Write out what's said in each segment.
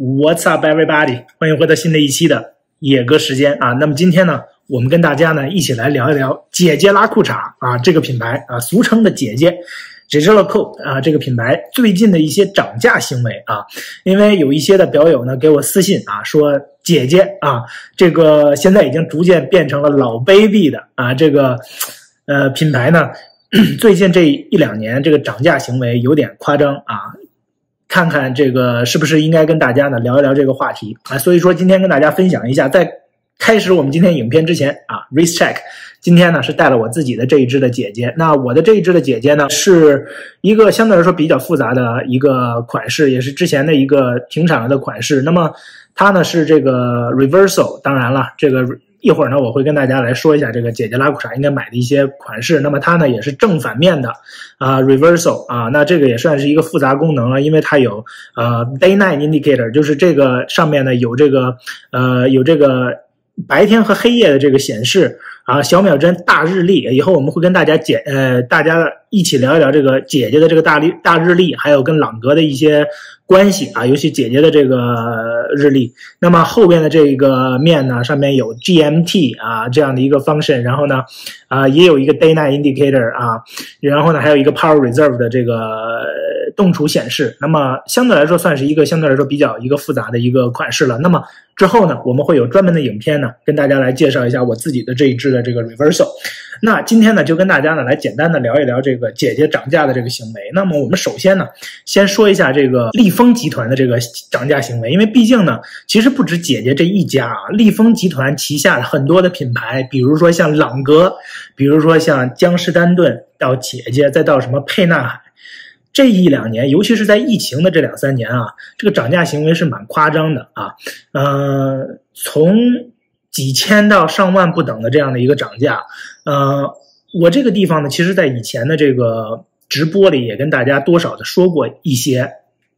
What's up, everybody？欢迎回到新的一期的野哥时间啊。那么今天呢，我们跟大家呢一起来聊一聊姐姐拉裤衩啊这个品牌啊，俗称的姐姐 j e j e l Coat 啊这个品牌最近的一些涨价行为啊。因为有一些的表友呢给我私信啊说，姐姐啊这个现在已经逐渐变成了老 baby 的啊这个呃品牌呢，最近这一两年这个涨价行为有点夸张啊。看看这个是不是应该跟大家呢聊一聊这个话题啊？所以说今天跟大家分享一下，在开始我们今天影片之前啊，race check，今天呢是带了我自己的这一支的姐姐。那我的这一支的姐姐呢，是一个相对来说比较复杂的一个款式，也是之前的一个停产了的款式。那么它呢是这个 reversal，当然了，这个。一会儿呢，我会跟大家来说一下这个姐姐拉裤衩应该买的一些款式。那么它呢也是正反面的啊，reversal 啊，那这个也算是一个复杂功能了，因为它有呃 day night indicator，就是这个上面呢有这个呃有这个白天和黑夜的这个显示啊，小秒针大日历。以后我们会跟大家简呃大家一起聊一聊这个姐姐的这个大历大日历，还有跟朗格的一些。关系啊，尤其姐姐的这个日历，那么后边的这个面呢，上面有 GMT 啊这样的一个 function，然后呢，啊也有一个 day night indicator 啊，然后呢还有一个 power reserve 的这个动储显示，那么相对来说算是一个相对来说比较一个复杂的一个款式了。那么之后呢，我们会有专门的影片呢，跟大家来介绍一下我自己的这一支的这个 reversal。那今天呢，就跟大家呢来简单的聊一聊这个姐姐涨价的这个行为。那么我们首先呢，先说一下这个利丰集团的这个涨价行为，因为毕竟呢，其实不止姐姐这一家啊，利丰集团旗下很多的品牌，比如说像朗格，比如说像江诗丹顿，到姐姐，再到什么沛纳海，这一两年，尤其是在疫情的这两三年啊，这个涨价行为是蛮夸张的啊，呃，从。几千到上万不等的这样的一个涨价，呃，我这个地方呢，其实在以前的这个直播里也跟大家多少的说过一些，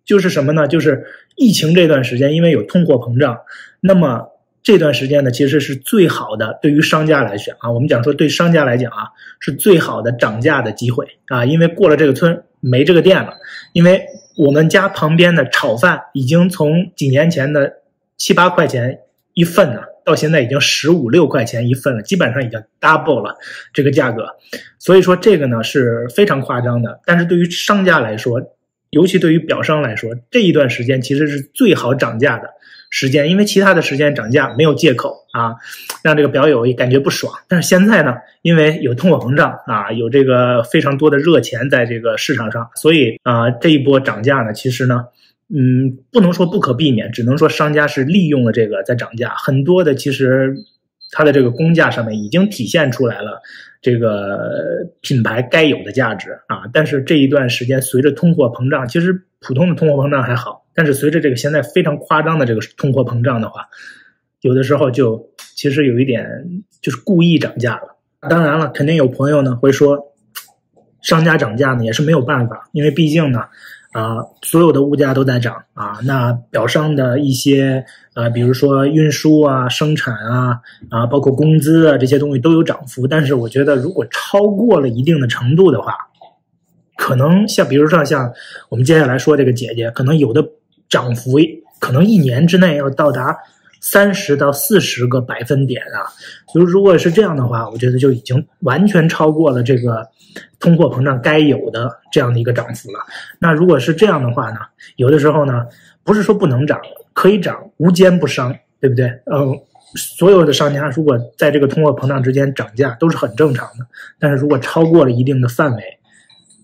就是什么呢？就是疫情这段时间，因为有通货膨胀，那么这段时间呢，其实是最好的对于商家来讲啊，我们讲说对商家来讲啊，是最好的涨价的机会啊，因为过了这个村没这个店了，因为我们家旁边的炒饭已经从几年前的七八块钱一份呢。到现在已经十五六块钱一份了，基本上已经 double 了这个价格，所以说这个呢是非常夸张的。但是对于商家来说，尤其对于表商来说，这一段时间其实是最好涨价的时间，因为其他的时间涨价没有借口啊，让这个表友也感觉不爽。但是现在呢，因为有通货膨胀啊，有这个非常多的热钱在这个市场上，所以啊这一波涨价呢，其实呢。嗯，不能说不可避免，只能说商家是利用了这个在涨价。很多的其实它的这个工价上面已经体现出来了这个品牌该有的价值啊。但是这一段时间随着通货膨胀，其实普通的通货膨胀还好，但是随着这个现在非常夸张的这个通货膨胀的话，有的时候就其实有一点就是故意涨价了。当然了，肯定有朋友呢会说，商家涨价呢也是没有办法，因为毕竟呢。啊，所有的物价都在涨啊，那表上的一些呃，比如说运输啊、生产啊、啊，包括工资啊这些东西都有涨幅。但是我觉得，如果超过了一定的程度的话，可能像比如说像我们接下来说这个姐姐，可能有的涨幅可能一年之内要到达三十到四十个百分点啊。如如果是这样的话，我觉得就已经完全超过了这个。通货膨胀该有的这样的一个涨幅了。那如果是这样的话呢？有的时候呢，不是说不能涨，可以涨，无奸不商，对不对？嗯，所有的商家如果在这个通货膨胀之间涨价都是很正常的。但是如果超过了一定的范围，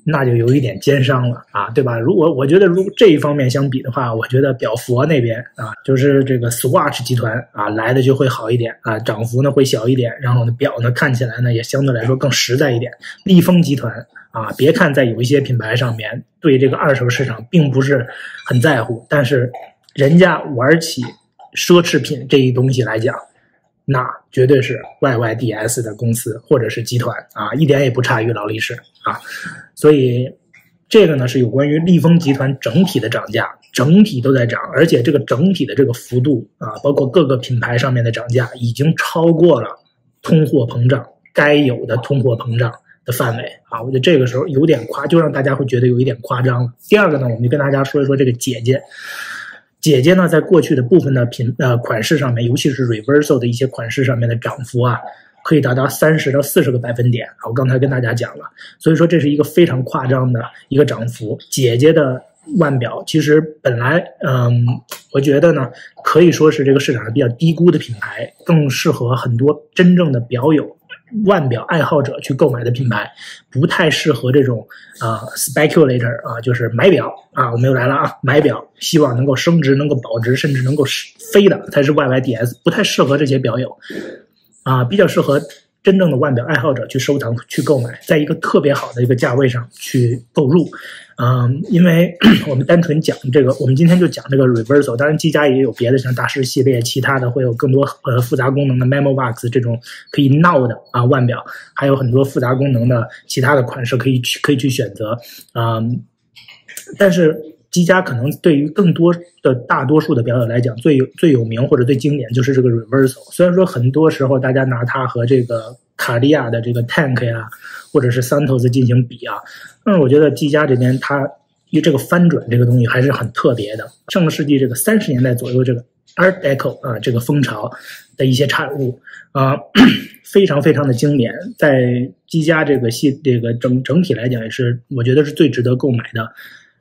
那就有一点奸商了啊，对吧？如果我觉得如这一方面相比的话，我觉得表佛那边啊，就是这个 Swatch 集团啊来的就会好一点啊，涨幅呢会小一点，然后呢表呢看起来呢也相对来说更实在一点。利丰集团啊，别看在有一些品牌上面对这个二手市场并不是很在乎，但是人家玩起奢侈品这一东西来讲。那绝对是 YYDS 的公司或者是集团啊，一点也不差于劳力士啊，所以这个呢是有关于利丰集团整体的涨价，整体都在涨，而且这个整体的这个幅度啊，包括各个品牌上面的涨价，已经超过了通货膨胀该有的通货膨胀的范围啊，我觉得这个时候有点夸，就让大家会觉得有一点夸张了。第二个呢，我们就跟大家说一说这个姐姐。姐姐呢，在过去的部分的品呃款式上面，尤其是 reversal 的一些款式上面的涨幅啊，可以达到三十到四十个百分点。我刚才跟大家讲了，所以说这是一个非常夸张的一个涨幅。姐姐的腕表其实本来，嗯，我觉得呢，可以说是这个市场上比较低估的品牌，更适合很多真正的表友。腕表爱好者去购买的品牌，不太适合这种啊 speculator 啊，就是买表啊，我们又来了啊，买表希望能够升值、能够保值，甚至能够飞的才是 YYDS，不太适合这些表友啊，比较适合。真正的腕表爱好者去收藏、去购买，在一个特别好的一个价位上去购入，嗯，因为 我们单纯讲这个，我们今天就讲这个 reversal。当然，积家也有别的，像大师系列，其他的会有更多呃复杂功能的 memo box 这种可以闹的啊腕表，还有很多复杂功能的其他的款式可以去可以去选择，嗯，但是。积家可能对于更多的大多数的表友来讲，最有最有名或者最经典就是这个 reversal。虽然说很多时候大家拿它和这个卡地亚的这个 tank 呀，或者是 Santos 进行比啊，但是我觉得积家这边它因为这个翻转这个东西还是很特别的。上个世纪这个三十年代左右这个 Art Deco 啊这个风潮的一些产物啊，非常非常的经典。在积家这个系这个整整体来讲，也是我觉得是最值得购买的。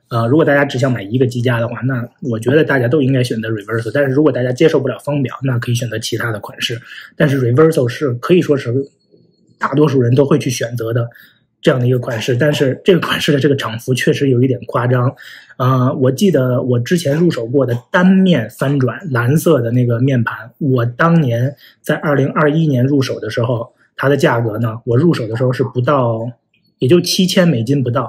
呃，如果大家只想买一个机架的话，那我觉得大家都应该选择 reversal。但是如果大家接受不了方表，那可以选择其他的款式。但是 reversal 是可以说是大多数人都会去选择的这样的一个款式。但是这个款式的这个涨幅确实有一点夸张。啊，我记得我之前入手过的单面翻转蓝色的那个面盘，我当年在二零二一年入手的时候，它的价格呢，我入手的时候是不到，也就七千美金不到。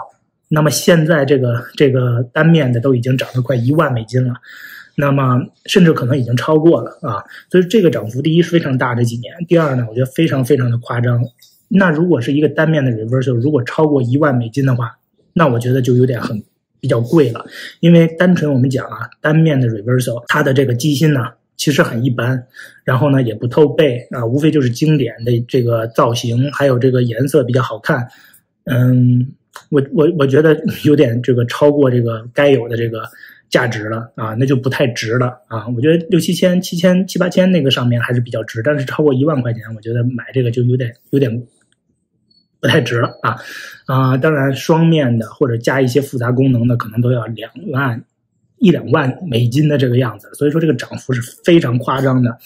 那么现在这个这个单面的都已经涨了快一万美金了，那么甚至可能已经超过了啊！所以这个涨幅第一是非常大这几年，第二呢，我觉得非常非常的夸张。那如果是一个单面的 reversal，如果超过一万美金的话，那我觉得就有点很比较贵了。因为单纯我们讲啊，单面的 reversal，它的这个机芯呢其实很一般，然后呢也不透背啊，无非就是经典的这个造型，还有这个颜色比较好看，嗯。我我我觉得有点这个超过这个该有的这个价值了啊，那就不太值了啊。我觉得六七千、七千、七八千那个上面还是比较值，但是超过一万块钱，我觉得买这个就有点有点不太值了啊啊！当然，双面的或者加一些复杂功能的，可能都要两万一两万美金的这个样子。所以说，这个涨幅是非常夸张的。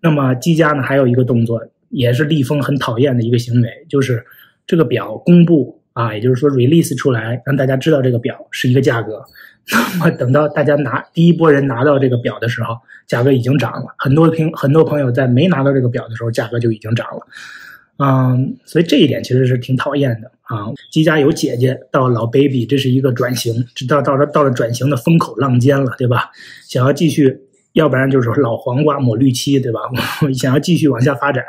那么，积家呢还有一个动作，也是立丰很讨厌的一个行为，就是这个表公布。啊，也就是说，release 出来让大家知道这个表是一个价格，那么等到大家拿第一波人拿到这个表的时候，价格已经涨了。很多朋很多朋友在没拿到这个表的时候，价格就已经涨了。嗯，所以这一点其实是挺讨厌的啊。积家有姐姐到老 baby，这是一个转型，直到到了到了转型的风口浪尖了，对吧？想要继续，要不然就是老黄瓜抹绿漆，对吧？想要继续往下发展。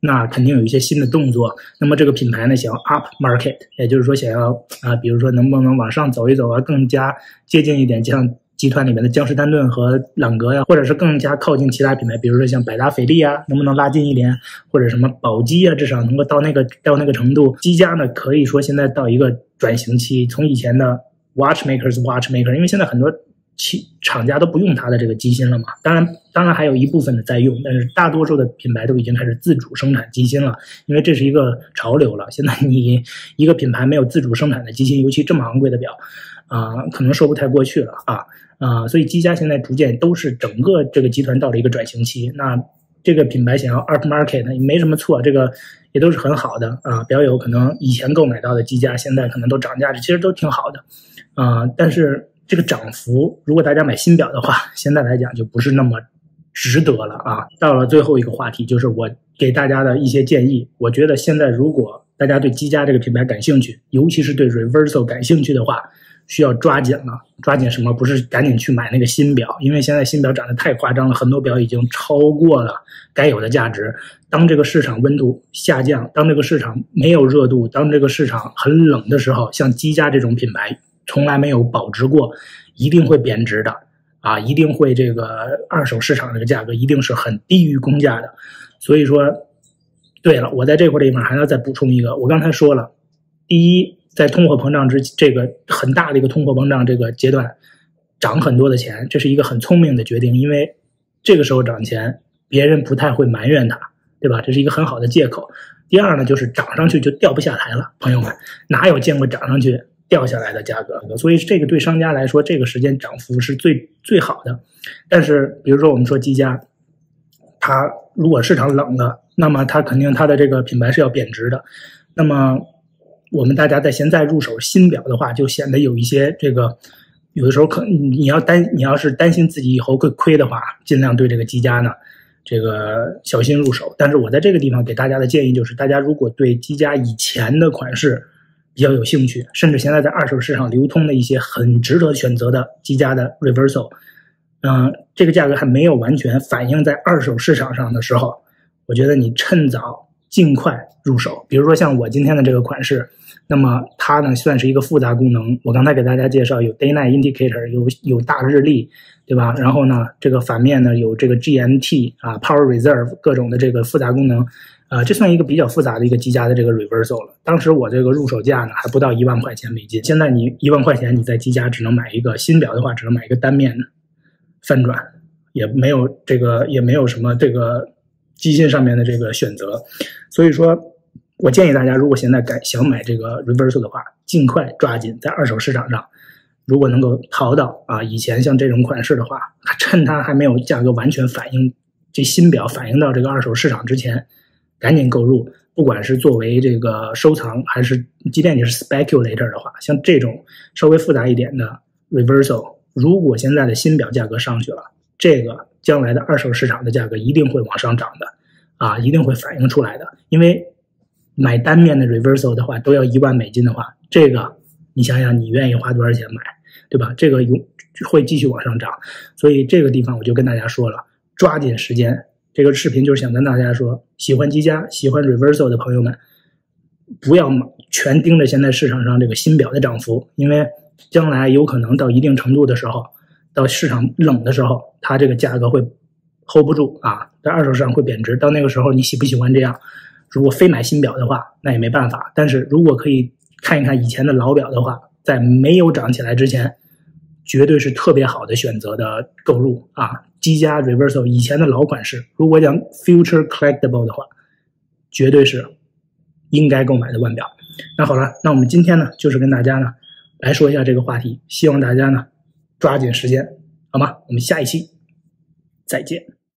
那肯定有一些新的动作。那么这个品牌呢，想要 up market，也就是说想要啊，比如说能不能往上走一走啊，更加接近一点，像集团里面的江诗丹顿和朗格呀，或者是更加靠近其他品牌，比如说像百达翡丽啊，能不能拉近一点？或者什么宝鸡啊，至少能够到那个到那个程度。积家呢，可以说现在到一个转型期，从以前的 watchmakers watchmaker，因为现在很多。其厂家都不用它的这个机芯了嘛？当然，当然还有一部分的在用，但是大多数的品牌都已经开始自主生产机芯了，因为这是一个潮流了。现在你一个品牌没有自主生产的机芯，尤其这么昂贵的表，啊，可能说不太过去了啊啊！所以积家现在逐渐都是整个这个集团到了一个转型期。那这个品牌想要 up market 呢也没什么错，这个也都是很好的啊。表友可能以前购买到的积家，现在可能都涨价值，其实都挺好的啊，但是。这个涨幅，如果大家买新表的话，现在来讲就不是那么值得了啊。到了最后一个话题，就是我给大家的一些建议。我觉得现在如果大家对积家这个品牌感兴趣，尤其是对 Reversal 感兴趣的话，需要抓紧了。抓紧什么？不是赶紧去买那个新表，因为现在新表涨得太夸张了，很多表已经超过了该有的价值。当这个市场温度下降，当这个市场没有热度，当这个市场很冷的时候，像积家这种品牌。从来没有保值过，一定会贬值的啊！一定会这个二手市场这个价格一定是很低于公价的。所以说，对了，我在这块地方还要再补充一个，我刚才说了，第一，在通货膨胀之这个很大的一个通货膨胀这个阶段，涨很多的钱，这是一个很聪明的决定，因为这个时候涨钱，别人不太会埋怨他，对吧？这是一个很好的借口。第二呢，就是涨上去就掉不下来了，朋友们，哪有见过涨上去掉下来的价格？所以这个对商家来说，这个时间涨幅是最最好的。但是，比如说我们说积家，它如果市场冷了，那么它肯定它的这个品牌是要贬值的。那么我们大家在现在入手新表的话，就显得有一些这个，有的时候可你要担你要是担心自己以后会亏的话，尽量对这个积家呢，这个小心入手。但是我在这个地方给大家的建议就是，大家如果对积家以前的款式比较有兴趣，甚至现在在二手市场流通的一些很值得选择的积家的 Reversal。嗯，这个价格还没有完全反映在二手市场上的时候，我觉得你趁早尽快入手。比如说像我今天的这个款式，那么它呢算是一个复杂功能。我刚才给大家介绍有 Day Night Indicator，有有大日历，对吧？然后呢，这个反面呢有这个 GMT 啊，Power Reserve 各种的这个复杂功能，啊，这算一个比较复杂的一个积家的这个 Reversal 了。当时我这个入手价呢还不到一万块钱美金，现在你一万块钱你在积家只能买一个新表的话，只能买一个单面的。翻转也没有这个，也没有什么这个机芯上面的这个选择，所以说，我建议大家，如果现在改想买这个 reversal 的话，尽快抓紧在二手市场上，如果能够淘到啊，以前像这种款式的话，趁它还没有价格完全反映这新表反映到这个二手市场之前，赶紧购入。不管是作为这个收藏，还是即便你是 speculator 的话，像这种稍微复杂一点的 reversal。如果现在的新表价格上去了，这个将来的二手市场的价格一定会往上涨的，啊，一定会反映出来的。因为买单面的 reversal 的话都要一万美金的话，这个你想想你愿意花多少钱买，对吧？这个永会继续往上涨，所以这个地方我就跟大家说了，抓紧时间。这个视频就是想跟大家说，喜欢积家、喜欢 reversal 的朋友们，不要全盯着现在市场上这个新表的涨幅，因为。将来有可能到一定程度的时候，到市场冷的时候，它这个价格会 hold 不住啊，在二手市场会贬值。到那个时候，你喜不喜欢这样？如果非买新表的话，那也没办法。但是如果可以看一看以前的老表的话，在没有涨起来之前，绝对是特别好的选择的购入啊。积家 Reversal 以前的老款式，如果讲 Future Collectible 的话，绝对是应该购买的腕表。那好了，那我们今天呢，就是跟大家呢。来说一下这个话题，希望大家呢抓紧时间，好吗？我们下一期再见。